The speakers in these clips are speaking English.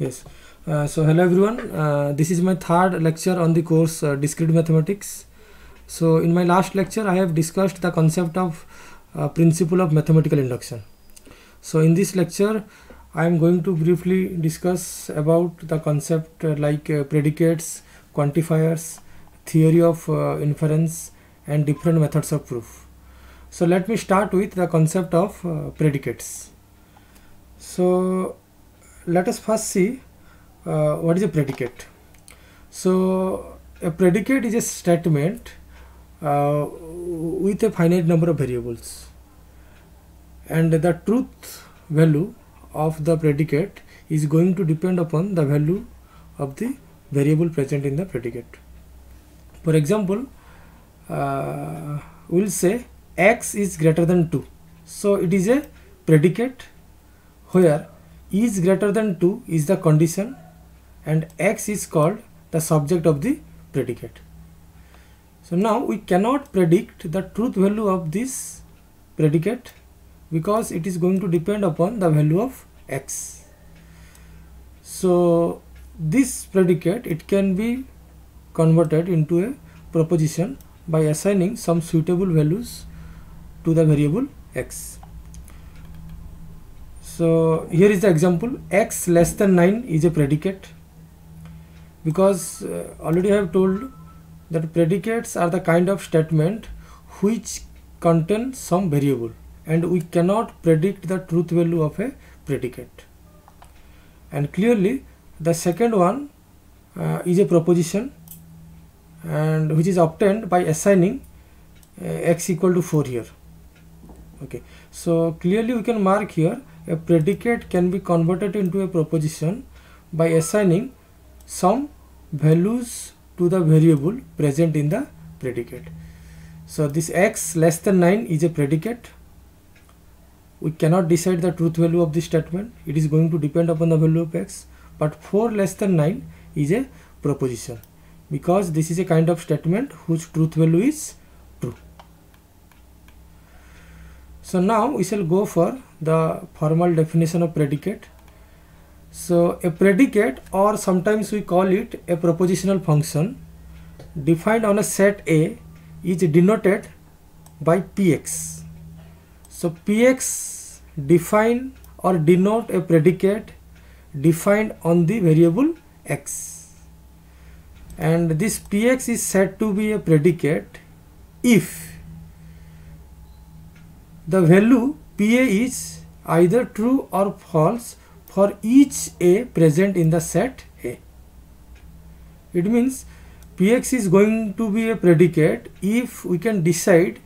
Yes. Uh, so hello everyone. Uh, this is my third lecture on the course uh, discrete mathematics. So in my last lecture I have discussed the concept of uh, principle of mathematical induction. So in this lecture I am going to briefly discuss about the concept uh, like uh, predicates, quantifiers, theory of inference and different methods of proof. So let me start with the concept of predicates. So let us first see uh, what is a predicate. So a predicate is a statement uh, with a finite number of variables and the truth value of the predicate is going to depend upon the value of the variable present in the predicate. For example, uh, we will say x is greater than 2. So it is a predicate where is greater than 2 is the condition and x is called the subject of the predicate. So now we cannot predict the truth value of this predicate because it is going to depend upon the value of x. So this predicate it can be converted into a proposition by assigning some suitable values to the variable x. So here is the example. X less than 9 is a predicate. Because uh, already I have told that predicates are the kind of statement which contain some variable. And we cannot predict the truth value of a predicate. And clearly the second one uh, is a proposition and which is obtained by assigning uh, x equal to 4 here. Okay. So clearly we can mark here a predicate can be converted into a proposition by assigning some values to the variable present in the predicate. So this x less than 9 is a predicate. We cannot decide the truth value of this statement. It is going to depend upon the value of x. But 4 less than 9 is a proposition because this is a kind of statement whose truth value is true. So now we shall go for the formal definition of predicate. So a predicate or sometimes we call it a propositional function defined on a set A is denoted by Px. So Px define or denote a predicate defined on the variable x and this Px is said to be a predicate if the value Pa is either true or false for each A present in the set A. It means Px is going to be a predicate if we can decide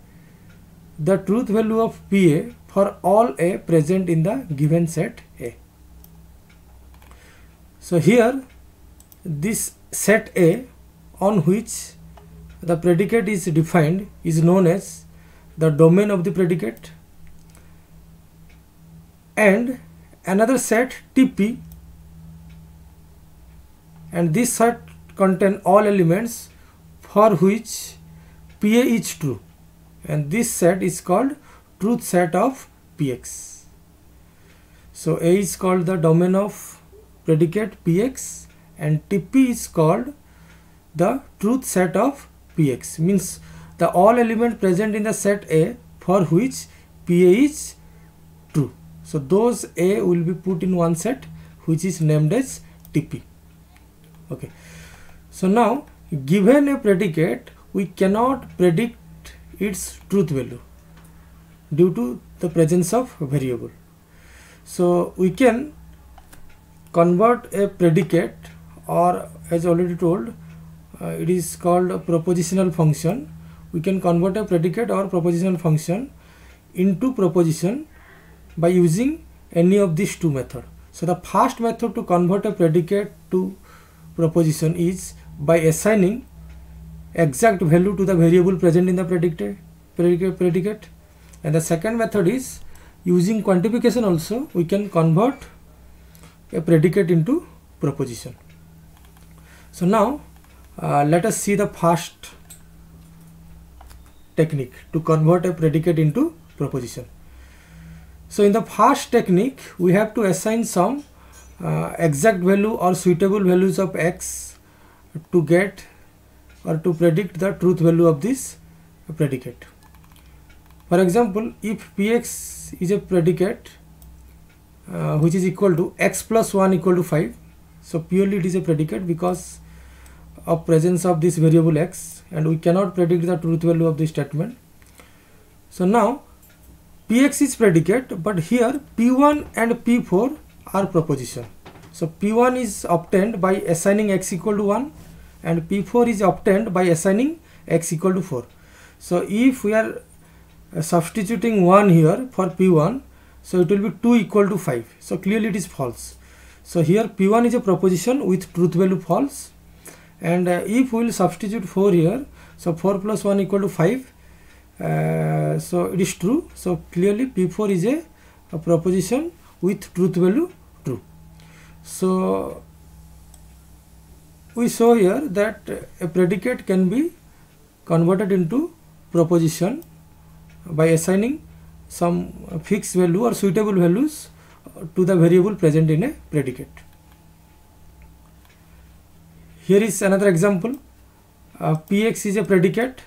the truth value of Pa for all A present in the given set A. So here this set A on which the predicate is defined is known as the domain of the predicate and another set TP and this set contain all elements for which PA is true and this set is called truth set of PX. So A is called the domain of predicate PX and TP is called the truth set of PX means the all element present in the set A for which PA is. So those A will be put in one set which is named as TP. Okay. So now given a predicate we cannot predict its truth value due to the presence of variable. So we can convert a predicate or as already told uh, it is called a propositional function. We can convert a predicate or propositional function into proposition by using any of these two methods. So the first method to convert a predicate to proposition is by assigning exact value to the variable present in the predicate, predicate, predicate. and the second method is using quantification also we can convert a predicate into proposition. So now uh, let us see the first technique to convert a predicate into proposition. So in the first technique, we have to assign some uh, exact value or suitable values of x to get or to predict the truth value of this predicate. For example, if px is a predicate uh, which is equal to x plus 1 equal to 5, so purely it is a predicate because of presence of this variable x and we cannot predict the truth value of this statement. So now px is predicate but here p1 and p4 are proposition. So p1 is obtained by assigning x equal to 1 and p4 is obtained by assigning x equal to 4. So if we are uh, substituting 1 here for p1 so it will be 2 equal to 5 so clearly it is false. So here p1 is a proposition with truth value false and uh, if we will substitute 4 here so 4 plus 1 equal to 5 uh, so it is true so clearly p4 is a, a proposition with truth value true so we saw here that a predicate can be converted into proposition by assigning some fixed value or suitable values to the variable present in a predicate. Here is another example. Uh, Px is a predicate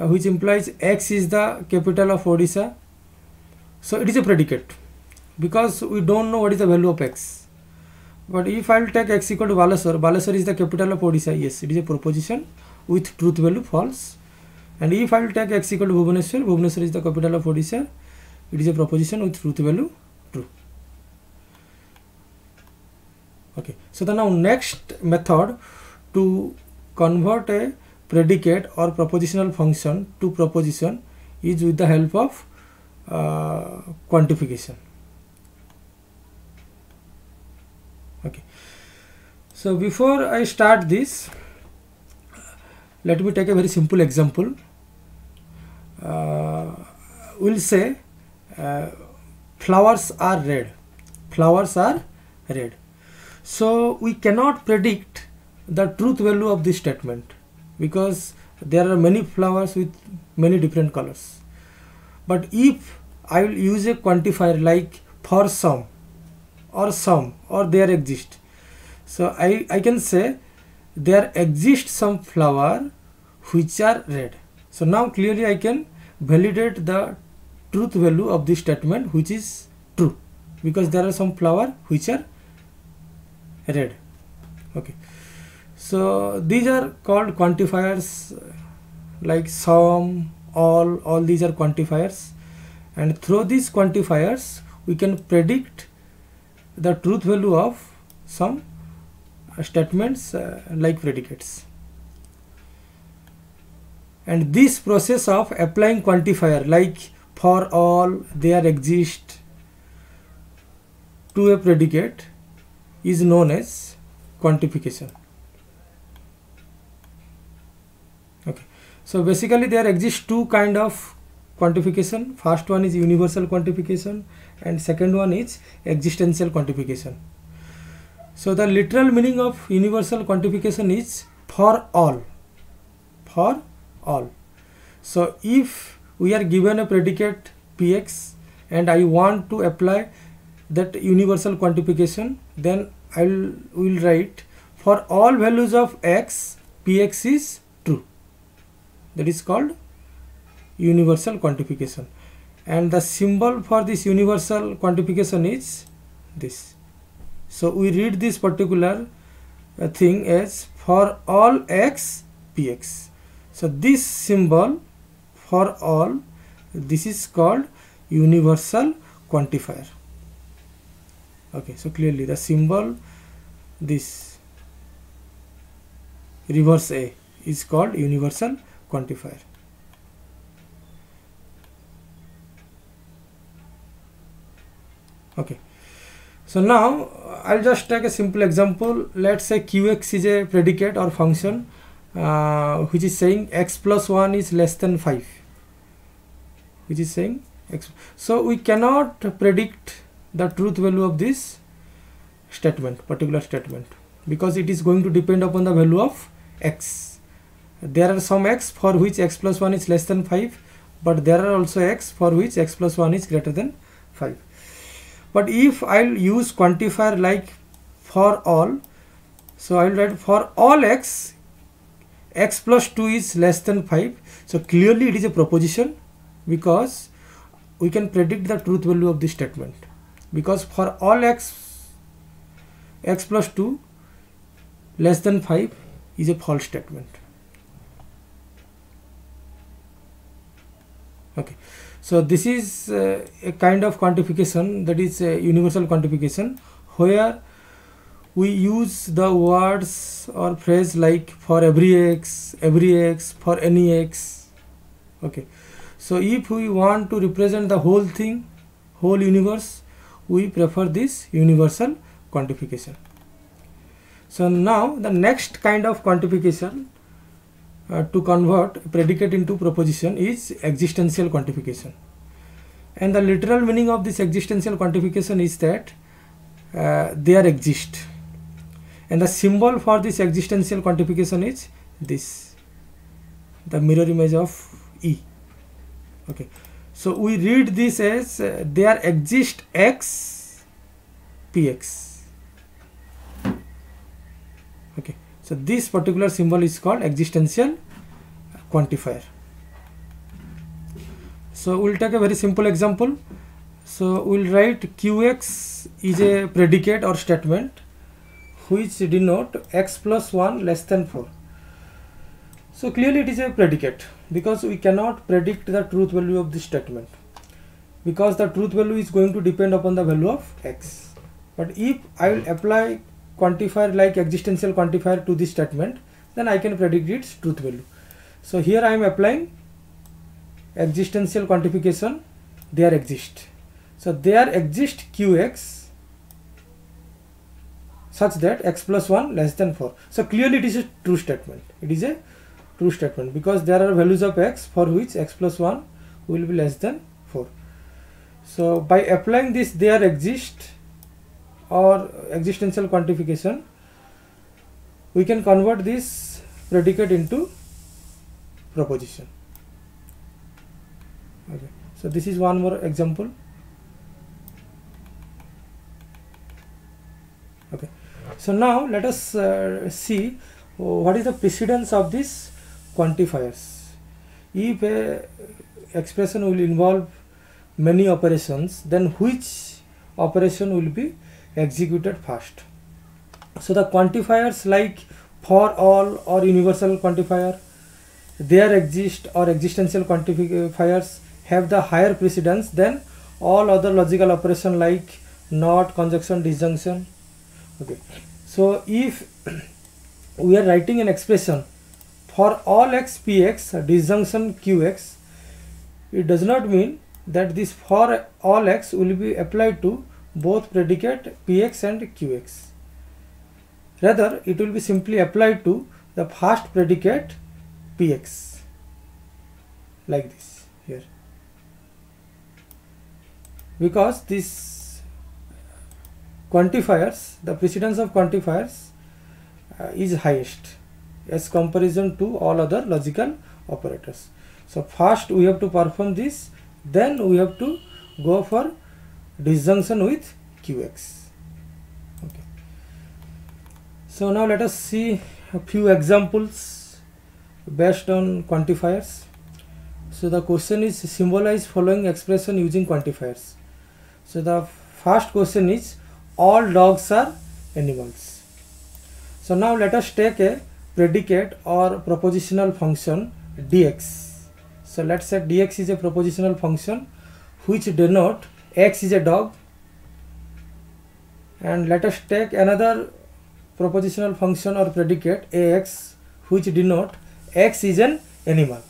uh, which implies x is the capital of Odisha. So it is a predicate because we don't know what is the value of x. But if I will take x equal to Balasore, Balasore is the capital of Odisha. Yes, it is a proposition with truth value false. And if I will take x equal to Bhubaneswar, Bhubaneswar is the capital of Odisha. It is a proposition with truth value true. Okay, so the now next method to convert a predicate or propositional function to proposition is with the help of uh, quantification. Okay, so before I start this, let me take a very simple example. Uh, we'll say uh, flowers are red. Flowers are red. So we cannot predict the truth value of this statement because there are many flowers with many different colors. But if I will use a quantifier like for some or some or there exist. So I, I can say there exist some flower which are red. So now clearly I can validate the truth value of this statement which is true because there are some flower which are red okay so these are called quantifiers like some all all these are quantifiers. And through these quantifiers we can predict the truth value of some statements uh, like predicates. And this process of applying quantifier like for all there exist to a predicate is known as quantification okay so basically there exist two kind of quantification. First one is universal quantification and second one is existential quantification. So the literal meaning of universal quantification is for all for all. So if we are given a predicate px and i want to apply that universal quantification then I will will write for all values of x px is that is called universal quantification. And the symbol for this universal quantification is this. So we read this particular uh, thing as for all x px. So this symbol for all this is called universal quantifier. Okay so clearly the symbol this reverse a is called universal quantifier. Okay. So now i'll just take a simple example. Let's say qx is a predicate or function uh, which is saying x plus 1 is less than 5 which is saying x. So we cannot predict the truth value of this statement particular statement because it is going to depend upon the value of x there are some x for which x plus 1 is less than 5 but there are also x for which x plus 1 is greater than 5 but if I'll use quantifier like for all so I will write for all x x plus 2 is less than 5 so clearly it is a proposition because we can predict the truth value of this statement. Because for all x x plus 2 less than 5 is a false statement okay. So this is uh, a kind of quantification that is a universal quantification where we use the words or phrase like for every x every x for any x. Okay. So if we want to represent the whole thing whole universe we prefer this universal quantification. So now the next kind of quantification uh, to convert predicate into proposition is existential quantification. And the literal meaning of this existential quantification is that uh, there exist. And the symbol for this existential quantification is this the mirror image of E. Okay. So we read this as uh, there exist x px okay so this particular symbol is called existential quantifier. So we'll take a very simple example. So we'll write qx is a predicate or statement which denote x plus 1 less than 4 so clearly it is a predicate because we cannot predict the truth value of this statement because the truth value is going to depend upon the value of x. But if I will apply quantifier like existential quantifier to this statement then I can predict its truth value. So here I am applying existential quantification there exist. So there exist qx such that x plus 1 less than 4. So clearly it is a true statement. It is a true statement because there are values of x for which x plus 1 will be less than 4. So by applying this there exist or existential quantification we can convert this predicate into proposition. Okay. So this is one more example. Okay. So now let us uh, see what is the precedence of these quantifiers. If a expression will involve many operations then which operation will be executed first. So the quantifiers like for all or universal quantifier, there exist or existential quantifiers have the higher precedence than all other logical operation like not, conjunction, disjunction. Okay. So if we are writing an expression for all x px disjunction qx, it does not mean that this for all x will be applied to both predicate px and qx. Rather, it will be simply applied to the first predicate px like this here. Because this quantifiers the precedence of quantifiers uh, is highest as comparison to all other logical operators. So first we have to perform this then we have to go for disjunction with qx okay. So now let us see a few examples based on quantifiers. So the question is symbolize following expression using quantifiers. So the first question is all dogs are animals. So now let us take a predicate or propositional function dx. So let's say dx is a propositional function which denote x is a dog and let us take another propositional function or predicate ax which denote x is an animal.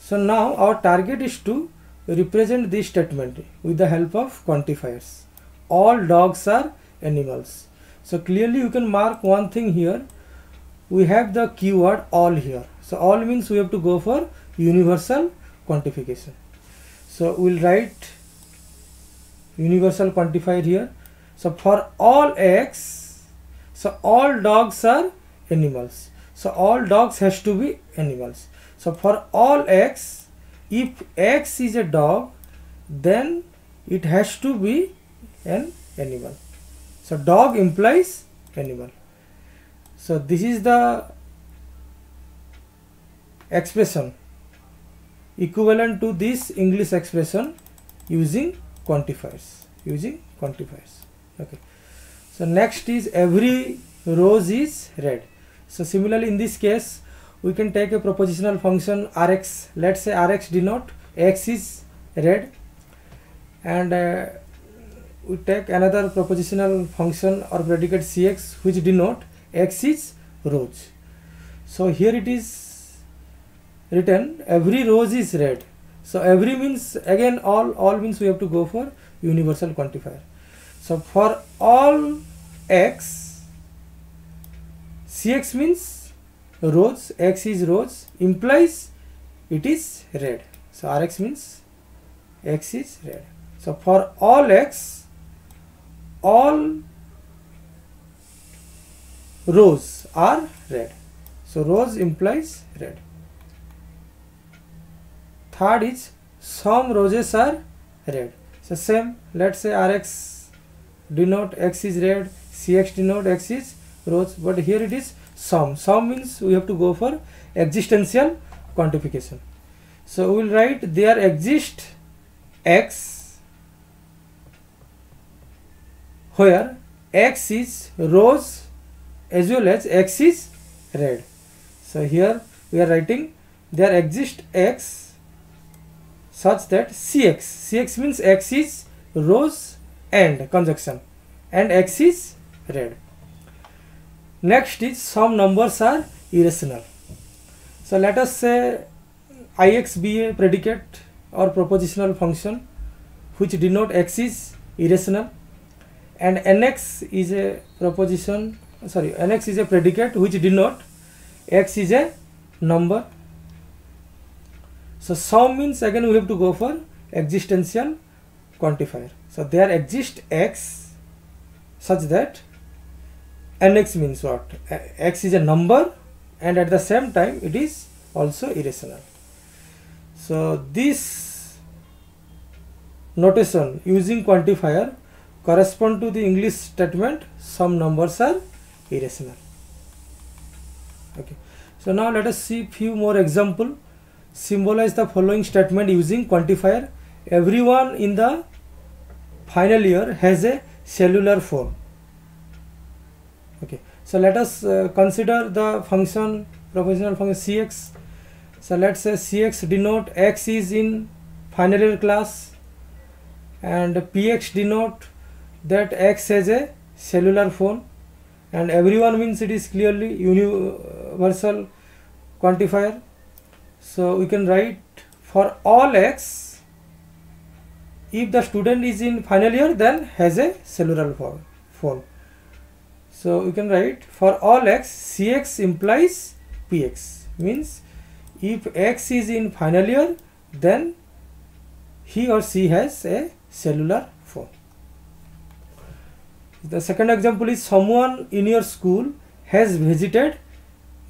So now our target is to represent this statement with the help of quantifiers. All dogs are animals. So clearly you can mark one thing here. We have the keyword all here. So all means we have to go for universal quantification. So we'll write universal quantifier here so for all x so all dogs are animals so all dogs has to be animals so for all x if x is a dog then it has to be an animal. So dog implies animal. So this is the expression equivalent to this English expression using quantifiers using quantifiers. Okay. So next is every rose is red. So similarly in this case we can take a propositional function rx. Let's say rx denote x is red. And uh, we take another propositional function or predicate cx which denote x is rose. So here it is written every rose is red so every means again all all means we have to go for universal quantifier. So for all x cx means rose x is rose implies it is red. So rx means x is red. So for all x all rows are red. So rose implies red third is some roses are red. So same let's say rx denote x is red cx denote x is rose but here it is some. Some means we have to go for existential quantification. So we will write there exist x where x is rose as well as x is red. So here we are writing there exist x such that cx cx means x is rose and conjunction and x is red next is some numbers are irrational so let us say ix be a predicate or propositional function which denote x is irrational and nx is a proposition sorry nx is a predicate which denote x is a number so some means again we have to go for existential quantifier so there exists x such that nx means what x is a number and at the same time it is also irrational so this notation using quantifier correspond to the English statement some numbers are irrational. Okay. So now let us see few more example symbolize the following statement using quantifier. Everyone in the final year has a cellular phone. Okay. So let us uh, consider the function propositional function cx so let's say cx denote x is in final year class and px denote that x has a cellular phone and everyone means it is clearly universal quantifier so we can write for all x if the student is in final year then has a cellular phone so we can write for all x cx implies px. Means if x is in final year then he or she has a cellular phone the second example is someone in your school has visited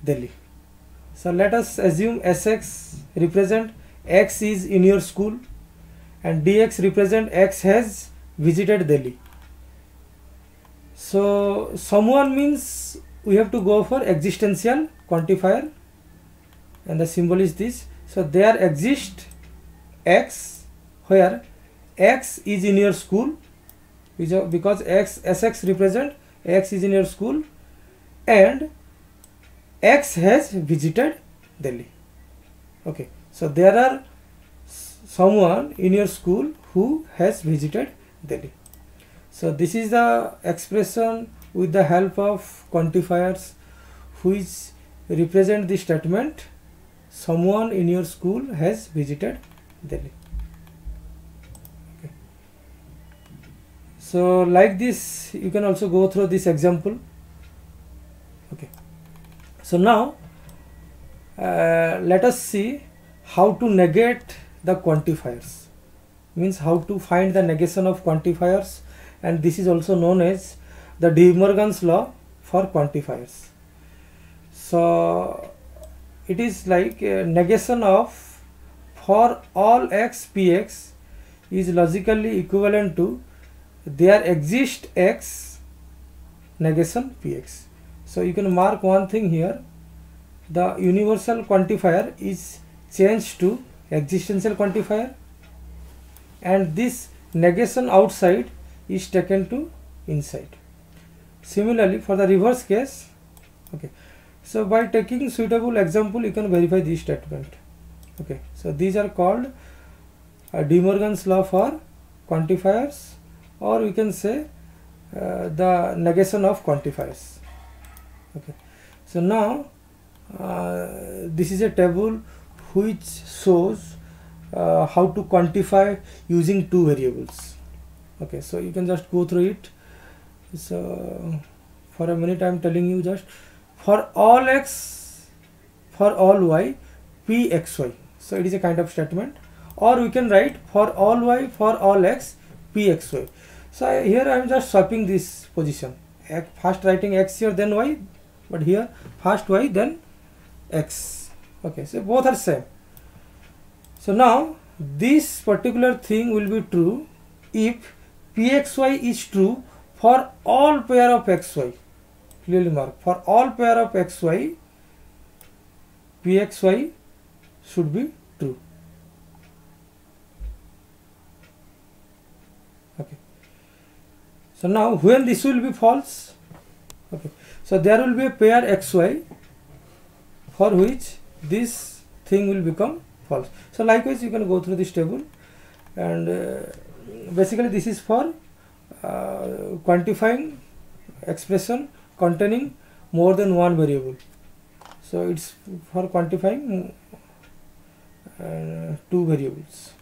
delhi so let us assume sx represent x is in your school and dx represent x has visited delhi. So someone means we have to go for existential quantifier and the symbol is this. So there exist x where x is in your school because x sx represent x is in your school and x has visited delhi okay so there are someone in your school who has visited delhi so this is the expression with the help of quantifiers which represent the statement someone in your school has visited Delhi. Okay. So like this you can also go through this example. Okay. So now uh, let us see how to negate the quantifiers means how to find the negation of quantifiers and this is also known as the De Morgan's law for quantifiers. So it is like negation of for all x px is logically equivalent to there exists x negation px so you can mark one thing here. The universal quantifier is changed to existential quantifier. And this negation outside is taken to inside. Similarly for the reverse case okay. So by taking suitable example you can verify this statement. Okay. So these are called uh, De Morgan's law for quantifiers or we can say uh, the negation of quantifiers okay. So now uh, this is a table which shows uh, how to quantify using two variables. Okay so you can just go through it. So for a minute i'm telling you just for all x for all y pxy so it is a kind of statement. Or we can write for all y for all x pxy so here i am just swapping this position. First writing x here then y but here first y then x. Okay so both are same. So now this particular thing will be true if pxy is true for all pair of xy. Clearly mark. For all pair of xy pxy should be true. Okay. So now when this will be false? Okay so there will be a pair xy for which this thing will become false. So likewise you can go through this table and uh, basically this is for uh, quantifying expression containing more than one variable. So it's for quantifying uh, two variables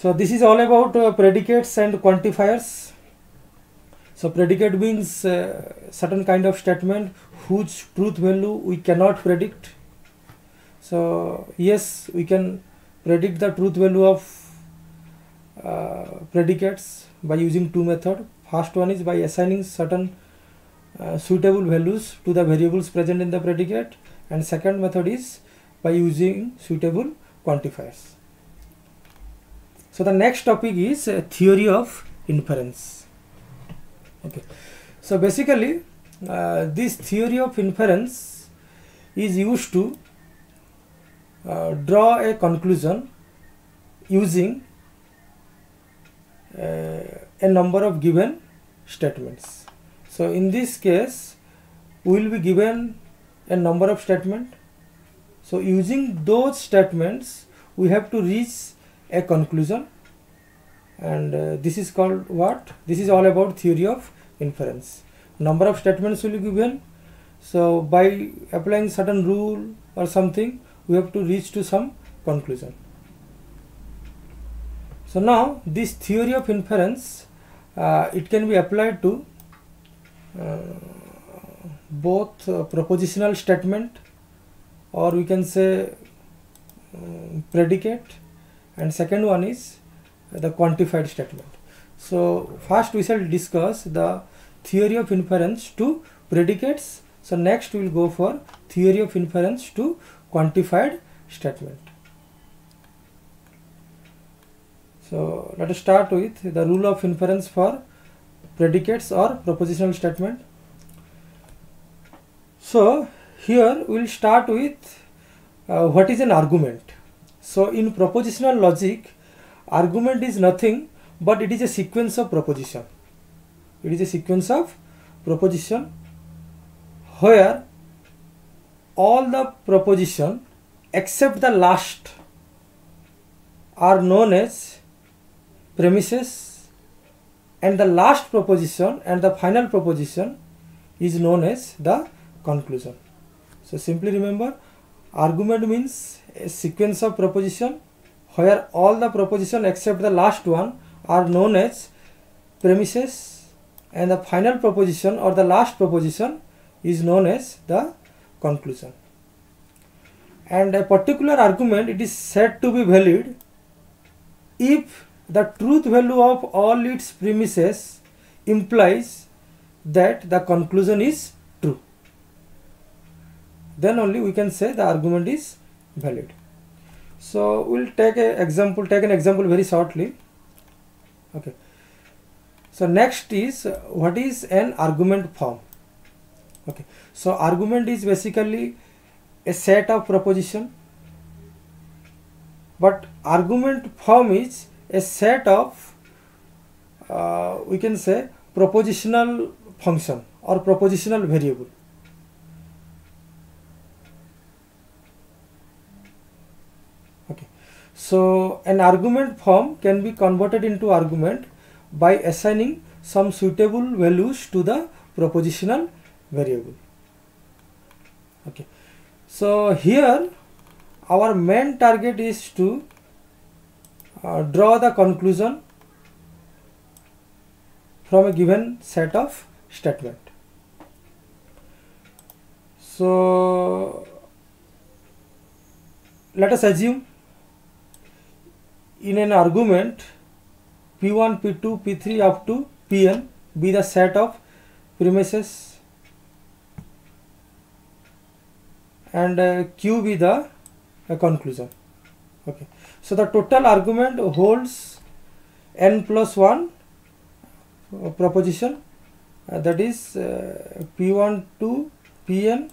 so this is all about uh, predicates and quantifiers so predicate means uh, certain kind of statement whose truth value we cannot predict. So yes, we can predict the truth value of uh, predicates by using two methods. First one is by assigning certain uh, suitable values to the variables present in the predicate and second method is by using suitable quantifiers. So the next topic is theory of inference. Okay. So basically uh, this theory of inference is used to uh, draw a conclusion using uh, a number of given statements. So in this case we will be given a number of statement. So using those statements we have to reach a conclusion. And uh, this is called what? This is all about theory of inference. Number of statements will be given. So by applying certain rule or something we have to reach to some conclusion. So now this theory of inference uh, it can be applied to uh, both uh, propositional statement or we can say um, predicate and second one is the quantified statement. So first we shall discuss the theory of inference to predicates. So next we will go for theory of inference to quantified statement. So let us start with the rule of inference for predicates or propositional statement. So here we will start with uh, what is an argument. So in propositional logic argument is nothing but it is a sequence of proposition. It is a sequence of proposition where all the proposition except the last are known as premises and the last proposition and the final proposition is known as the conclusion. So simply remember argument means a sequence of proposition where all the proposition except the last one are known as premises and the final proposition or the last proposition is known as the conclusion. And a particular argument it is said to be valid if the truth value of all its premises implies that the conclusion is true. Then only we can say the argument is valid. So we'll take an example take an example very shortly. Okay. So next is what is an argument form? Okay. So argument is basically a set of proposition but argument form is a set of uh, we can say propositional function or propositional variable okay so an argument form can be converted into argument by assigning some suitable values to the propositional variable. Okay. So here our main target is to uh, draw the conclusion from a given set of statement. So let us assume in an argument p1 p2 p3 up to pn be the set of premises and uh, q be the uh, conclusion. Okay. So the total argument holds n plus 1 uh, proposition uh, that is uh, p1 to pn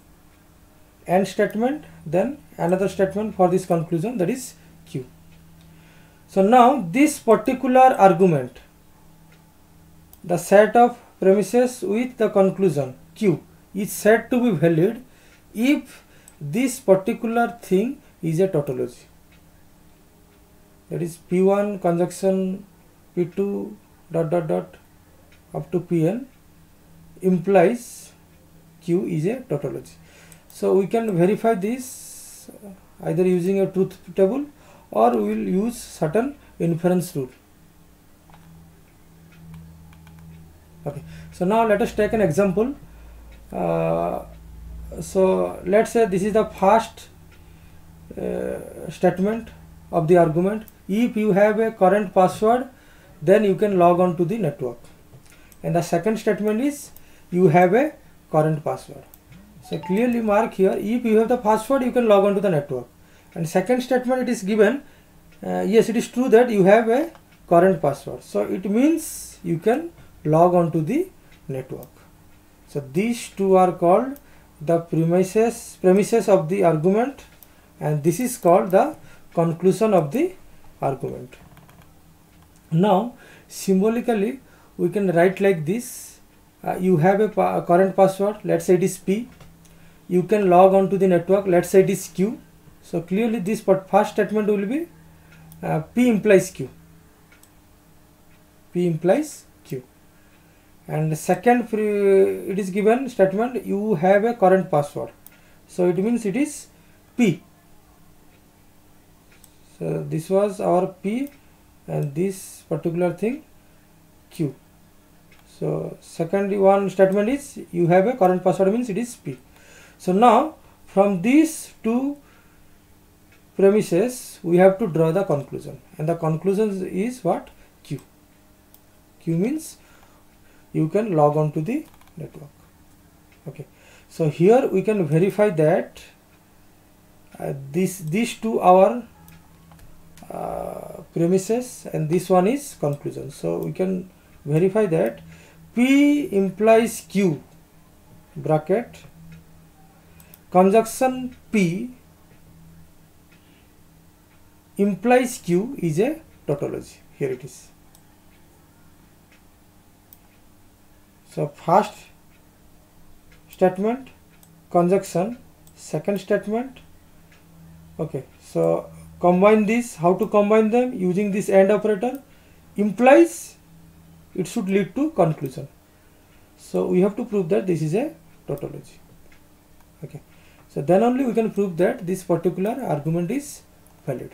n statement then another statement for this conclusion that is so now this particular argument the set of premises with the conclusion q is said to be valid if this particular thing is a tautology. That is p1 conjunction p2 dot dot dot up to pn implies q is a tautology. So we can verify this either using a truth table or we will use certain inference rule. Okay. So now let us take an example. Uh, so let's say this is the first uh, statement of the argument. If you have a current password then you can log on to the network. And the second statement is you have a current password. So clearly mark here if you have the password you can log on to the network and second statement it is given uh, yes it is true that you have a current password. So it means you can log on to the network. So these two are called the premises premises of the argument and this is called the conclusion of the argument. Now symbolically we can write like this. Uh, you have a, pa current password let's say it is p. You can log on to the network let's say it is q so clearly this first statement will be uh, p implies q. P implies Q. and second it is given statement you have a current password. So it means it is p. So this was our p and this particular thing q. So second one statement is you have a current password means it is p. So now from these two premises we have to draw the conclusion. And the conclusion is what? Q. Q means you can log on to the network. Okay. So here we can verify that uh, this these two are uh, premises and this one is conclusion. So we can verify that p implies q bracket conjunction p implies q is a tautology. Here it is. So first statement conjunction second statement. Okay so combine this. How to combine them? Using this AND operator. Implies it should lead to conclusion. So we have to prove that this is a tautology. Okay so then only we can prove that this particular argument is valid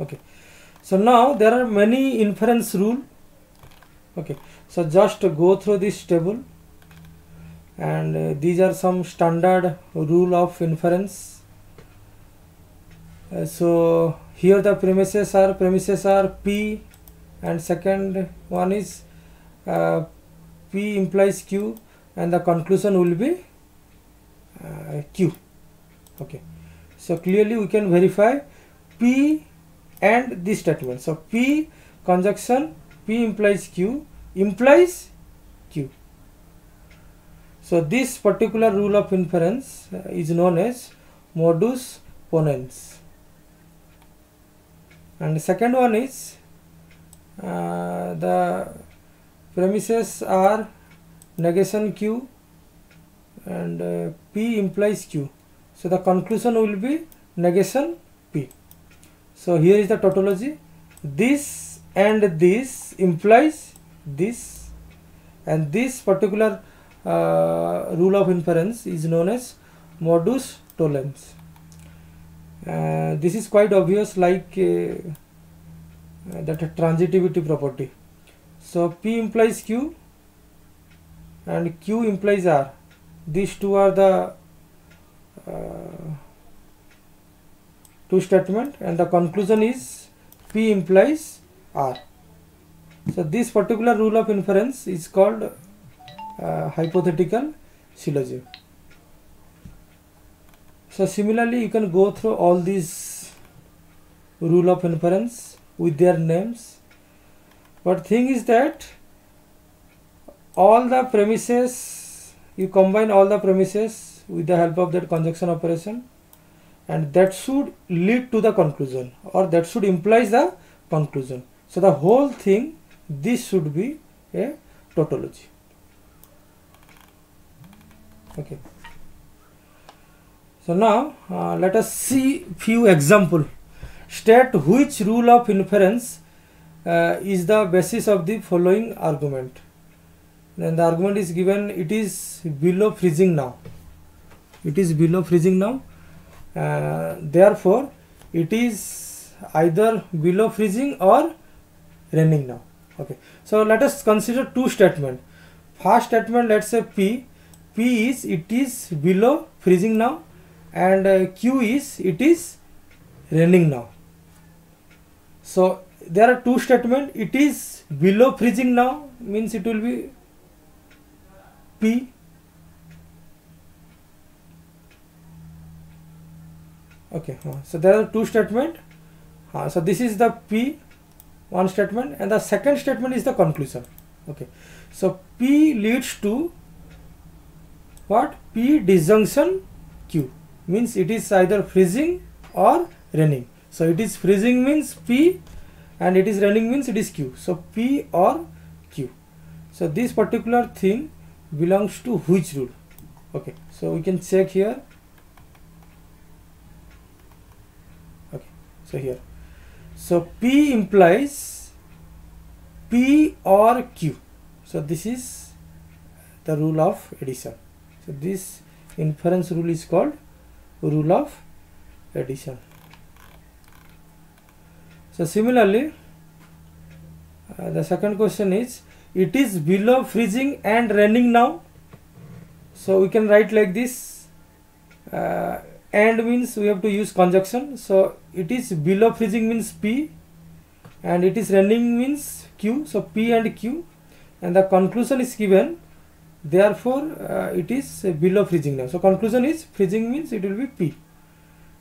okay. So now there are many inference rule. Okay. So just go through this table. And uh, these are some standard rule of inference. Uh, so here the premises are premises are p and second one is uh, p implies q and the conclusion will be uh, q. Okay. So clearly we can verify p and this statement. So p conjunction p implies q implies q. So this particular rule of inference uh, is known as modus ponens. And the second one is uh, the premises are negation q and uh, p implies q. So the conclusion will be negation so here is the tautology. This and this implies this and this particular uh, rule of inference is known as modus tollens. Uh, this is quite obvious like uh, that transitivity property. So p implies q and q implies r. These two are the uh, two statement and the conclusion is p implies r. So this particular rule of inference is called uh, hypothetical syllogism. So similarly you can go through all these rule of inference with their names. But thing is that all the premises you combine all the premises with the help of that conjunction operation and that should lead to the conclusion or that should imply the conclusion. So the whole thing this should be a tautology. Okay. So now uh, let us see few example. State which rule of inference uh, is the basis of the following argument. Then the argument is given it is below freezing now. It is below freezing now therefore it is either below freezing or raining now. Okay. So let us consider two statement. First statement let's say p. P is it is below freezing now and uh, q is it is raining now. So there are two statement. It is below freezing now means it will be p okay so there are two statement. So this is the p one statement and the second statement is the conclusion. Okay. So p leads to what? P disjunction q. Means it is either freezing or raining. So it is freezing means p and it is raining means it is q. So p or q. So this particular thing belongs to which rule? Okay. So we can check here okay so here. So p implies p or q. So this is the rule of addition. So this inference rule is called rule of addition. So similarly uh, the second question is it is below freezing and raining now. So we can write like this uh, and means we have to use conjunction. So it is below freezing means p and it is raining means q. So p and q. And the conclusion is given. Therefore uh, it is below freezing now. So conclusion is freezing means it will be p.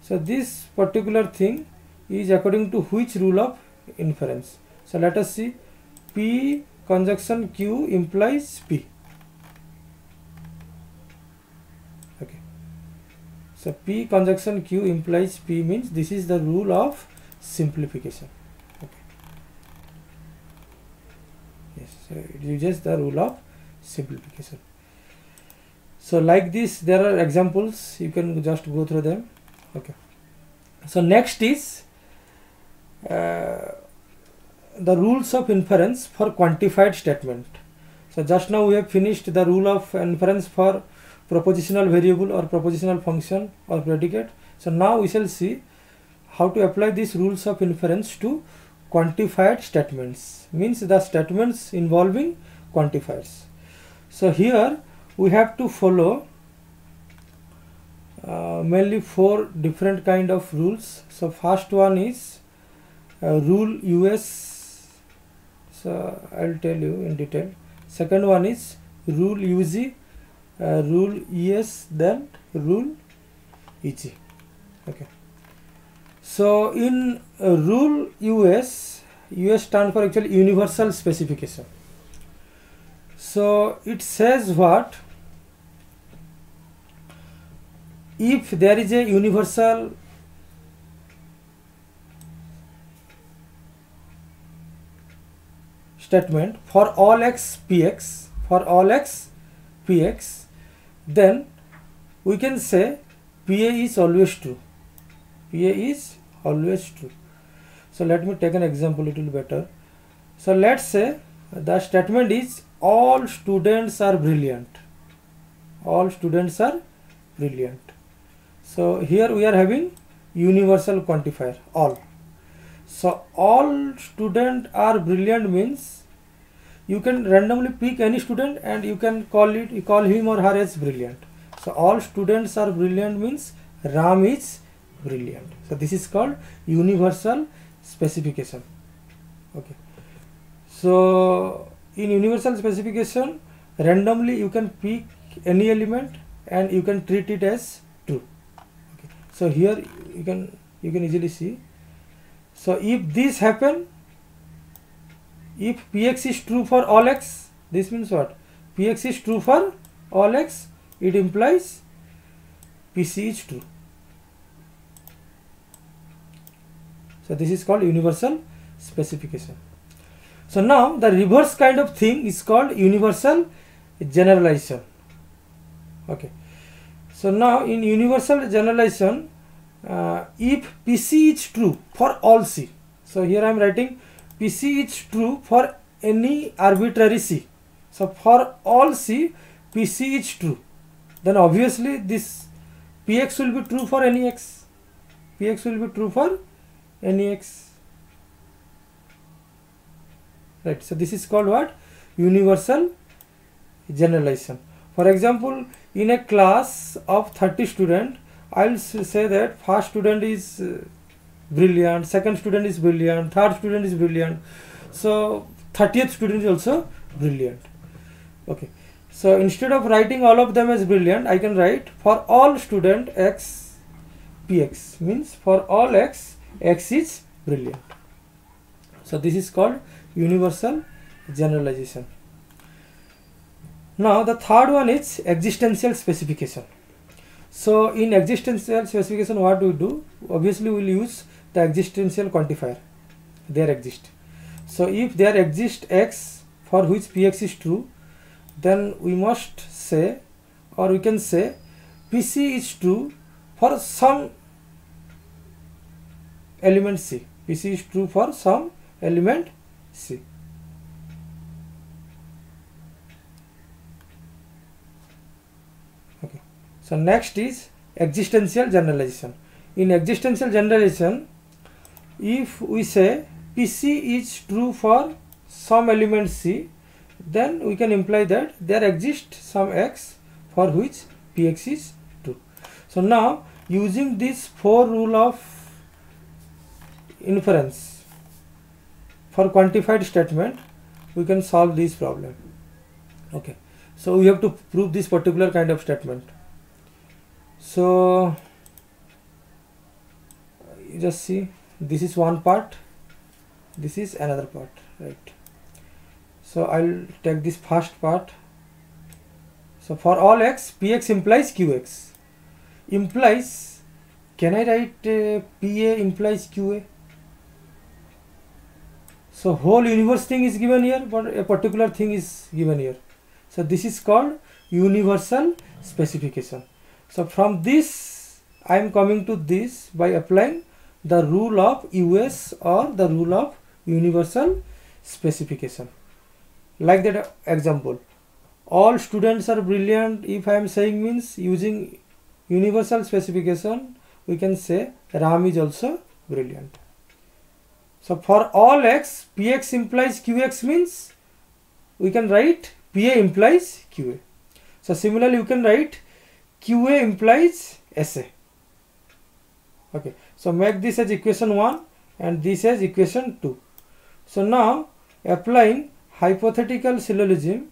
So this particular thing is according to which rule of inference? So let us see. P conjunction q implies p okay so p conjunction q implies p means this is the rule of simplification. Okay. Yes so it uses the rule of simplification. So like this there are examples. You can just go through them. Okay. So next is uh, the rules of inference for quantified statement. So just now we have finished the rule of inference for propositional variable or propositional function or predicate. So now we shall see how to apply these rules of inference to quantified statements. Means the statements involving quantifiers. So here we have to follow uh, mainly four different kind of rules. So first one is uh, rule us so i'll tell you in detail. Second one is rule ug uh, rule es then rule eg okay. So in uh, rule us us stand for actually universal specification. So it says what? If there is a universal statement for all x px for all x px then we can say pa is always true. Pa is always true. So let me take an example little better. So let's say the statement is all students are brilliant. All students are brilliant. So here we are having universal quantifier all. So all student are brilliant means you can randomly pick any student and you can call it you call him or her as brilliant. So all students are brilliant means ram is brilliant. So this is called universal specification. Okay. So in universal specification randomly you can pick any element and you can treat it as true. Okay. So here you can you can easily see. So if this happen if px is true for all x this means what? Px is true for all x it implies pc is true. So this is called universal specification. So now the reverse kind of thing is called universal generalization. Okay. So now in universal generalization uh, if pc is true for all c so here i am writing pc is true for any arbitrary c. So for all c pc is true. Then obviously this px will be true for any x. Px will be true for any x. Right. So this is called what? Universal generalization. For example in a class of 30 student i'll say that first student is uh, brilliant second student is brilliant third student is brilliant. So 30th student is also brilliant. Okay. So instead of writing all of them as brilliant i can write for all student x px means for all x x is brilliant. So this is called universal generalization. Now the third one is existential specification. So in existential specification what do we do? Obviously we will use the existential quantifier. There exist. So if there exist x for which px is true then we must say or we can say pc is true for some element c. pc is true for some element c. Okay. So next is existential generalization. In existential generalization if we say pc is true for some element c then we can imply that there exists some x for which px is true. So now using this four rule of inference for quantified statement we can solve this problem. Okay. So we have to prove this particular kind of statement. So you just see this is one part. This is another part right. So I'll take this first part. So for all x px implies qx. Implies can I write uh, PA implies QA? So whole universe thing is given here but a particular thing is given here. So this is called universal specification. So from this I am coming to this by applying the rule of US or the rule of universal specification. Like that example all students are brilliant if I am saying means using universal specification we can say Ram is also brilliant. So for all x px implies qx means we can write pa implies qa so similarly you can write qa implies sa okay so make this as equation 1 and this as equation 2 so now applying hypothetical syllogism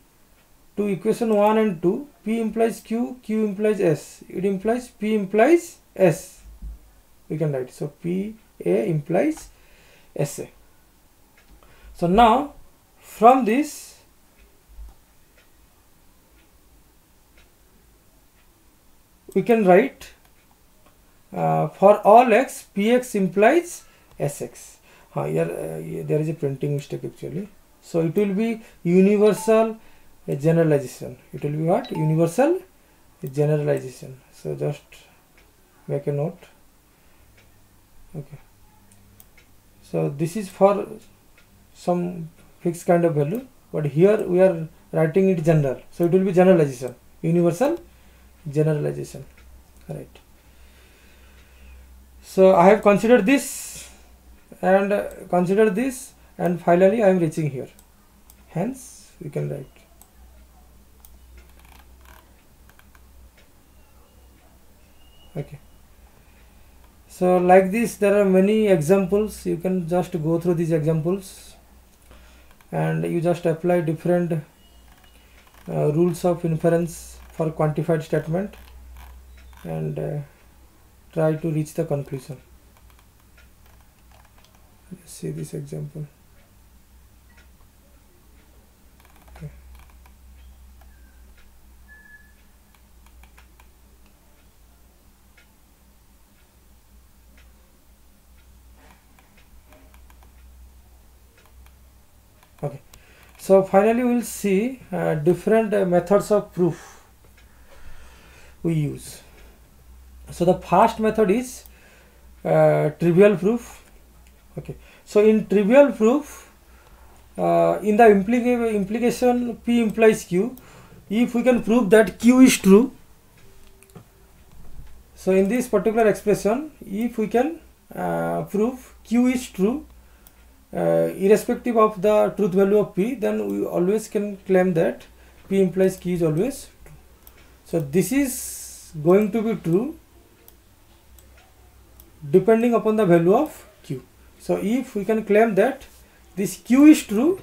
to equation 1 and 2 p implies q q implies s. It implies p implies s. We can write. So p a implies s a. So now from this we can write for all x px implies sx. Uh, here, uh, there is a printing mistake actually. So it will be universal generalization. It will be what? Universal generalization. So just make a note. Okay. So this is for some fixed kind of value but here we are writing it general. So it will be generalization. Universal generalization. Right so i have considered this and uh, consider this and finally i am reaching here. Hence we can write. Okay. So like this there are many examples. You can just go through these examples and you just apply different uh, rules of inference for quantified statement and uh, try to reach the conclusion let's see this example. Okay. okay. So finally we'll see uh, different uh, methods of proof we use so the first method is uh, trivial proof. Okay. So in trivial proof uh, in the implica implication p implies q. If we can prove that q is true so in this particular expression if we can uh, prove q is true uh, irrespective of the truth value of p then we always can claim that p implies q is always true. So this is going to be true depending upon the value of q. So if we can claim that this q is true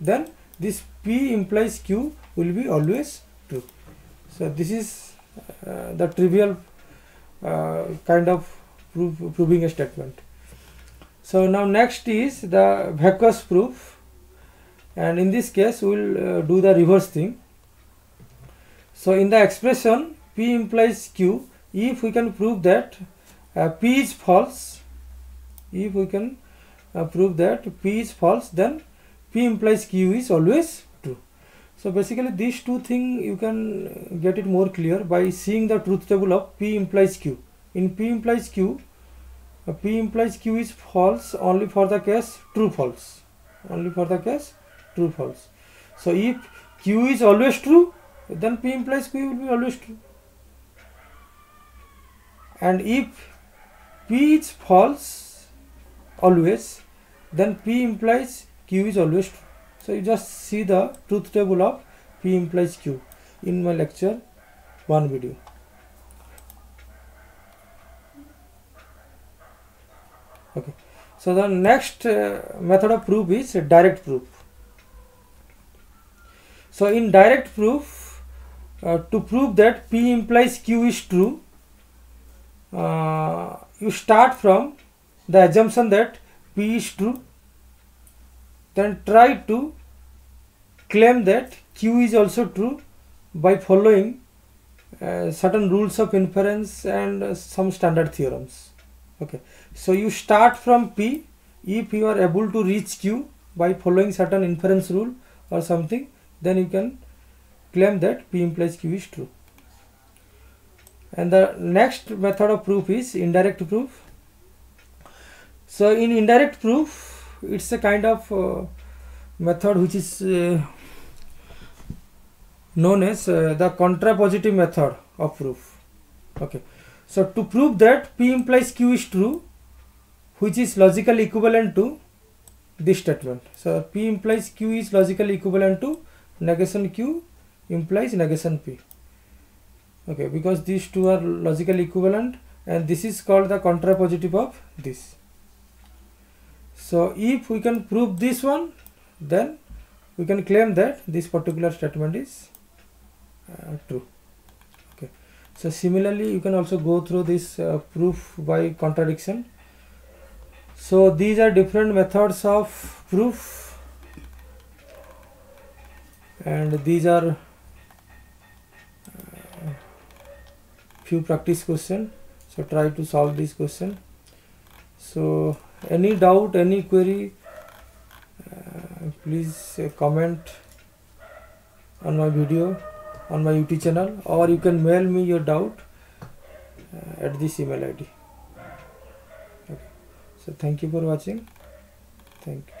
then this p implies q will be always true. So this is uh, the trivial uh, kind of proof, proving a statement. So now next is the vacuous proof. And in this case we will uh, do the reverse thing. So in the expression p implies q. If we can prove that uh, p is false. If we can uh, prove that p is false then p implies q is always true. So basically these two things you can get it more clear by seeing the truth table of p implies q. In p implies q uh, p implies q is false only for the case true false. Only for the case true false. So if q is always true then p implies q will be always true. And if p is false always. Then p implies q is always true. So you just see the truth table of p implies q in my lecture one video. Okay. So the next uh, method of proof is direct proof. So in direct proof uh, to prove that p implies q is true uh, you start from the assumption that p is true then try to claim that q is also true by following uh, certain rules of inference and uh, some standard theorems. Okay. So you start from p. If you are able to reach q by following certain inference rule or something then you can claim that p implies q is true and the next method of proof is indirect proof. So in indirect proof it's a kind of uh, method which is uh, known as uh, the contrapositive method of proof. Okay. So to prove that p implies q is true which is logically equivalent to this statement. So p implies q is logically equivalent to negation q implies negation p okay because these two are logically equivalent and this is called the contrapositive of this. So if we can prove this one then we can claim that this particular statement is uh, true. Okay. So similarly you can also go through this uh, proof by contradiction. So these are different methods of proof and these are few practice question. So try to solve this question. So any doubt any query uh, please uh, comment on my video on my youtube channel or you can mail me your doubt uh, at this email id okay. So thank you for watching. Thank you